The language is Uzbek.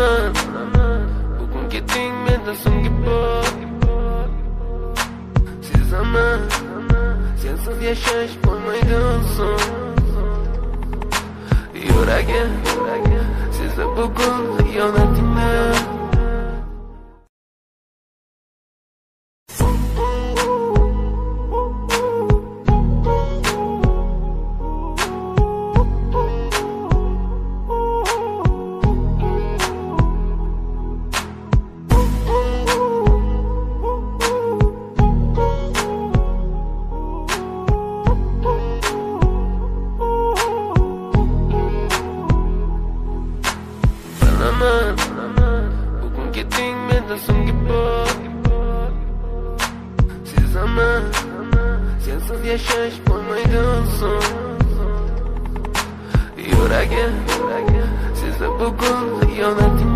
qilaman bugungi teng mendan so'nggi bor sezaman sensiz yashash bo'lmaydi inson yuragim sezib bugun bilaman bugun keting mendan so'nggi bor sezaman sensiz yashash bo'lmaydi oson yuragim sezib bugun xiyonatingni